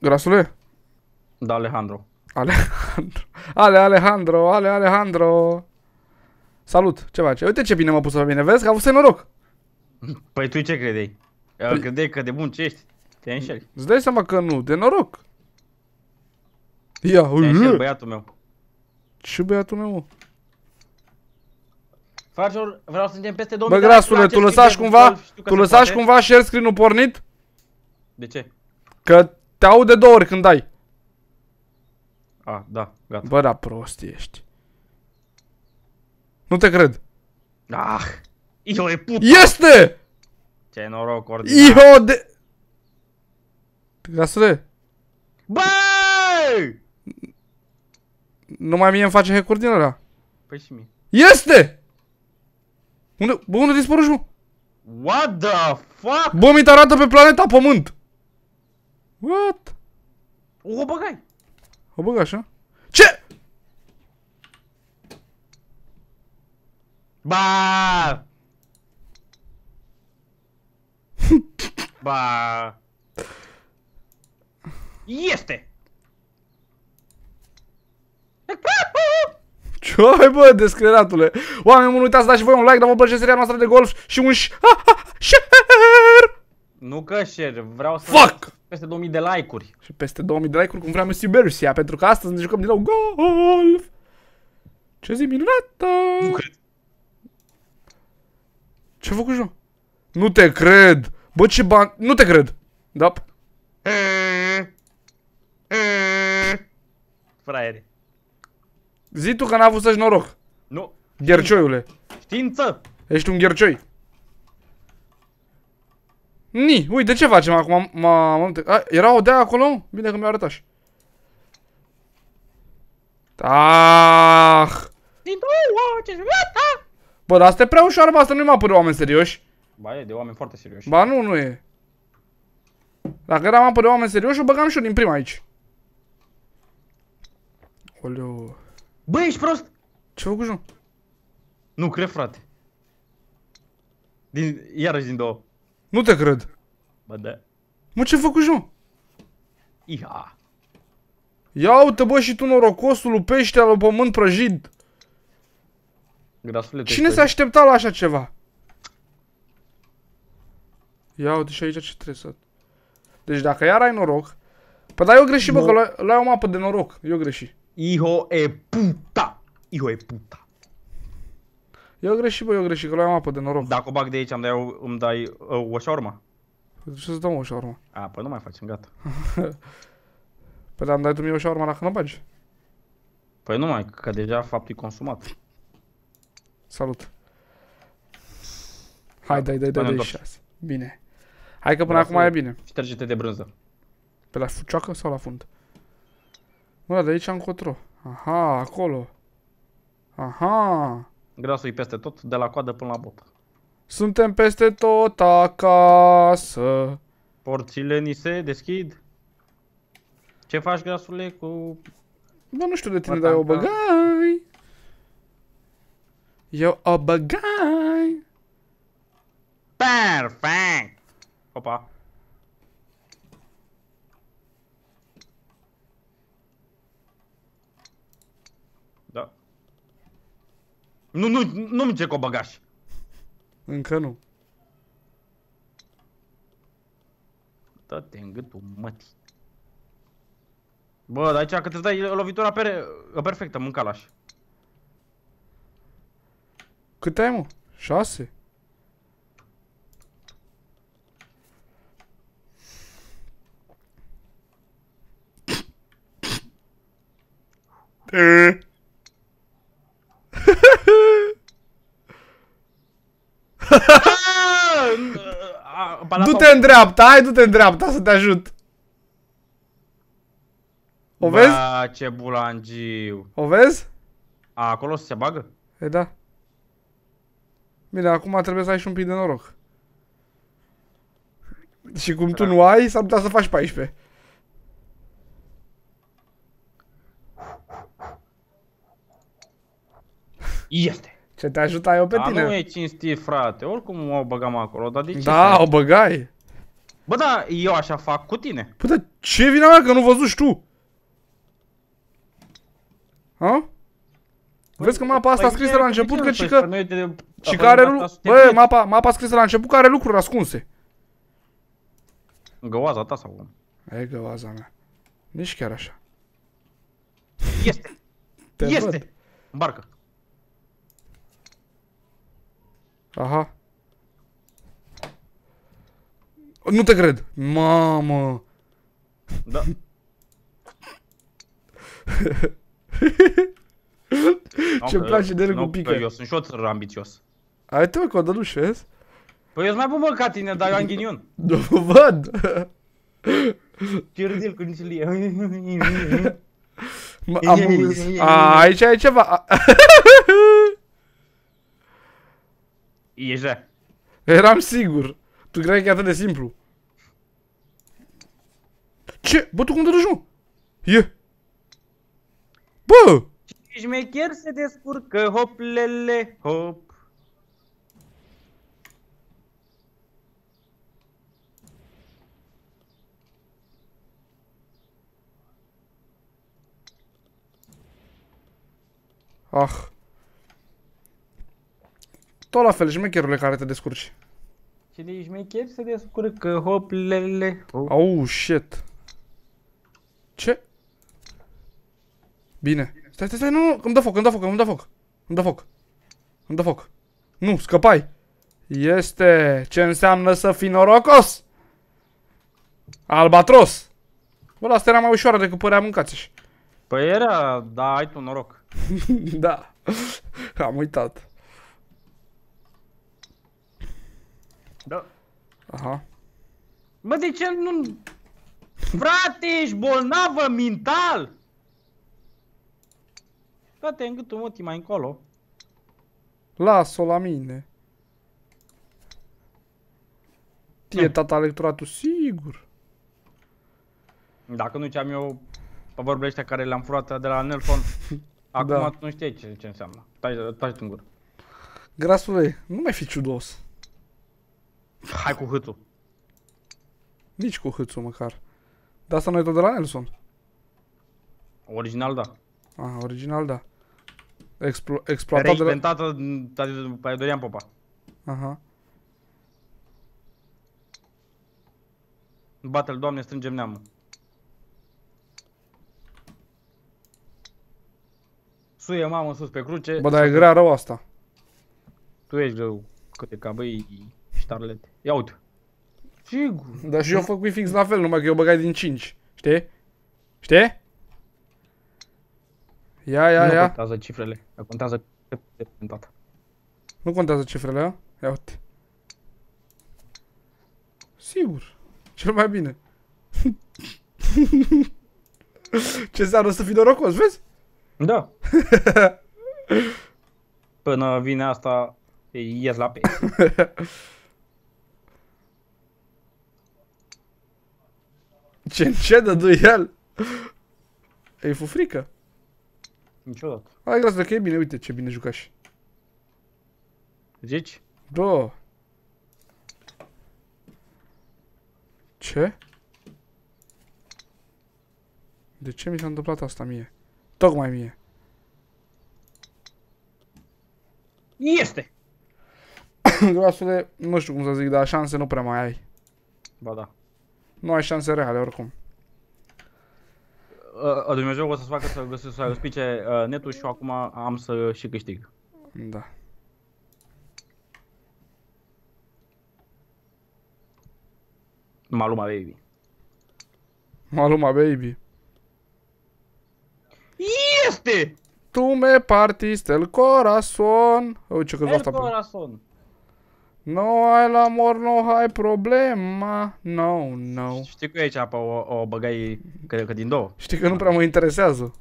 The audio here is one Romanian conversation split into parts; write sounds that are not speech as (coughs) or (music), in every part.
Grasule? Da, Alejandro. Alejandro. Ale Alejandro, Ale Alejandro. Salut, ce faci? Uite ce bine m-a pus pe mine, vezi că a avut noroc. Păi tu ce credeai? Păi... Credeai că de bun ce ești? Te înșeli. Îți dai seama că nu, de noroc. Ia, Te înșeli, băiatul meu. Ce băiatul meu? Fraților, vreau să suntem peste 2000 Bă, grasule, tu lăsași cumva, tu lăsași cumva share screen-ul pornit? De ce? Că te aud de două ori când dai. A, da, gata. Bă, da, prost ești. Nu te cred. Ah, iho e puta. Este! Ce noroc, ordinar. Iho de... Grasule, Bă! numai mie îmi face hack din ăla. Păi și mie. Este! Unde, bă, unde dispărut mă? What the fuck? Bă, mi te arată pe planeta Pământ. What? O băgai. O băg așa? Ce? Ba! (laughs) ba! Este! Ce ai bă, descreratule? Oameni, nu uitați să dați și voi un like, dar vă place seria noastră de golf și un share! Nu că share, vreau să... Fuck! Peste 2000 de like-uri. Și peste 2000 de like-uri cum vrea Messi Bersia, pentru că astăzi ne jucăm din nou golf! Ce zi minunată! Nu cred. Ce-a făcut Jean? Nu te cred! Bă, ce bani... Nu te cred! Da? Fraiere. Zi tu că n-a avut să-și noroc. Nu. Ghercioiule. Știință. Ești un ghercioi. Ni, uite ce facem acum? Ma, ma, a, era o dea acolo? Bine că mi-a arătat și. Ah! Bă, dar asta e prea ușoară, bă, asta nu-i mapă de oameni serioși. Ba e de oameni foarte serioși. Ba nu, nu e. Dacă era mapă de oameni serioși, o băgam și eu din prima aici. Oleu. Bă, ești prost? Ce făcut Jean? Nu cred, frate. Din, iarăși din două. Nu te cred. Bă, da. Mă, ce făcut Jean? Ia. Ia uite, bă, și tu norocosul pește al pământ prăjit. Grasule, Cine se aștepta la așa ceva? Ia uite și aici ce trebuie să... Deci dacă iar ai noroc... Păi da, eu greșit, bă, că luai- luai o mapă de noroc. Eu greșit. Hijo e puta. Hijo e puta. Eu greșit, bă, eu greșit, că luai o mapă de noroc. Dacă o bag de aici, îmi dai, îmi dai uh, o șaurma? Păi ce să-ți dau o șaurma? A, păi nu mai facem, gata. (laughs) Păi da, îmi dai tu mie o șaurma dacă nu bagi. Păi nu mai, că deja faptul e consumat. Salut. Hai, dai, dai, dai, Până dai în șase. Bine. Hai că până Vreau acum să- e bine. Șterge-te de brânză. Pe la fucioacă sau la fund? Mă, de aici încotro. Aha, acolo. Aha. Grasul e peste tot, de la coadă până la botă. Suntem peste tot acasă. Porțile ni se deschid. Ce faci, grasule, cu... Bă, nu știu de tine, Bă, dar eu o tanca. băgai. Eu o băgai. Perfect! Opa. Da. Nu, nu, nu-mi ce cu băgaș. Încă nu. Dă-te în gâtul mătii. Bă, dar aici că te dai lovitura per perfectă, mâncalaș. Cât ai, mă? Șase? (laughs) Du-te în dreapta, hai, du-te în dreapta să te ajut. O vezi? Ba, ce bulangiu. O vezi? A, acolo se bagă? E da. Bine, acum trebuie să ai și un pic de noroc. Și cum tu nu ai, s-ar putea să faci 14. Este. Ce te ajută eu pe Dar tine? nu e cinstit, frate. Oricum o băgam acolo, dar de ce Da, să- o băgai. Bă, da, eu așa fac cu tine. Păi, dar ce e vina mea că nu văzuși tu? Ha? Vezi că mapa asta Păi, scrisă ce- la de început ce că nu și spui? că... Noi de- Și avem care asta lu- suntem Bă, vieți. mapa, mapa scrisă la început că are lucruri ascunse. Găoaza ta sau cum? E găvaza mea. Nici chiar așa. Este! (laughs) Te este! văd. Îmbarcă. Aha. Nu te cred. Mamă. Da. (laughs) Ce-mi place de el cu nu, pică. că Eu sunt și eu țără ambițios. Ai tu cu dăluș, vezi? Păi eu sunt mai bun bă, ca tine, dar eu am ghinion. Nu văd. Ce râdel cu nici lie. Mă, Am... A, aici e ceva. (laughs) A- Ești rea. Eram sigur. Tu credeai că e atât de simplu. Ce? Bă, tu cum te duci, mă? E. Bă! Șmecher se descurcă, hop, lele, hop. Ah. Tot la fel, șmecherule care te descurci. Cine șmecher se descurcă, hop, lele, hop. Au, shit. Ce? Bine. Stai, stai, stai, nu, nu, îmi dă foc, îmi dă foc, îmi dă foc. Îmi dă foc. Îmi dă foc. Nu, scăpai. Este ce înseamnă să fii norocos. Albatros. Bă, la asta era mai ușoară decât părea mâncați Păi era, da, ai tu noroc. (laughs) Da. Am uitat. Da. Aha. Bă, de ce nu... Frate, ești bolnavă mental! Frate, în gâtul mătii mai încolo. Las-o la mine. Tie tata electoratul, sigur. Dacă nu ce-am eu pe vorbele astea care le-am furat de la Nelson, (laughs) acum Da. tu nu știi ce, ce înseamnă. Tai, tai în gură. Grasule, nu mai fi ciudos. Hai cu hâțul. Nici cu hâțul măcar. Dar asta nu e tot de la Nelson. Original, da. Ah, original, da. Explo- exploatat de la... Reinventată de pe Dorian Popa. Aha. Bate-l, doamne, strângem neamul. Suie mamă sus pe cruce. Bă, dar e grea rău asta. Tu ești greu. Câte ca băi ștarlete. Ia uite. Sigur. Dar și eu făcui fix la fel, numai că eu băgai din 5. Știi? Știi? Ia, ia, nu ia. contează cifrele. Contează cât de tata. Nu contează cifrele, a? Ia uite. Sigur. Cel mai bine. (laughs) Ce înseamnă să fii norocos, vezi? Da. (laughs) Până vine asta, ies la pe. (laughs) Ce încet de el. E fufrică. Niciodată. Hai, grație că e bine, uite ce bine jucași. Zici? Da. Ce? De ce mi s-a întâmplat asta mie? Tocmai mie. Este! (coughs) Grasule, nu știu cum să zic, dar șanse nu prea mai ai. Ba da. Nu ai șanse reale oricum. Uh, Dumnezeu o să-ți facă să găsești să spice uh, netul și eu acum am să și câștig. Da. Maluma baby. Maluma, baby. Este! Tu me partiste el corazon. Uite ce cât El asta pe... corazon. No hay el amor, no hay problema. No, no. Știi că e aici pe o, o băgai că, că din două. Știi că nu prea mă interesează.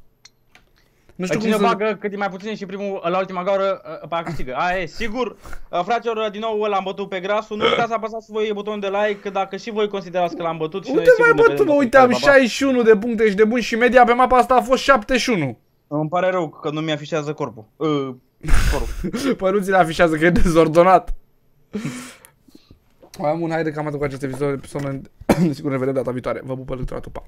Nu știu Cine cum să... bagă cât e mai puțin și primul la ultima gaură, uh, pe aia câștigă. Aia e, sigur. Uh, Fraților, din nou l-am bătut pe grasul. Nu uitați să apăsați voi butonul de like dacă și voi considerați că l-am bătut. Și Unde noi mai sigur ne bătut, mă? vedem Uite, am data viitoare. 61 de puncte și de bun și media pe mapa asta a fost 71. Îmi pare rău că nu mi-afișează corpul. Uh, corpul. (laughs) Păi nu ți le afișează că e dezordonat. Mai am un haide cam atât cu acest episod, episod, (coughs) desigur ne vedem data viitoare. Vă pupă electoratul, pa!